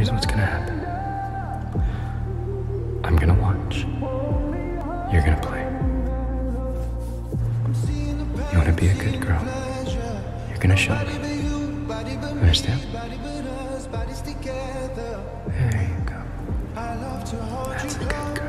Here's what's gonna happen. I'm gonna watch. You're gonna play. You wanna be a good girl. You're gonna show me. Understand? There you go. That's a good girl.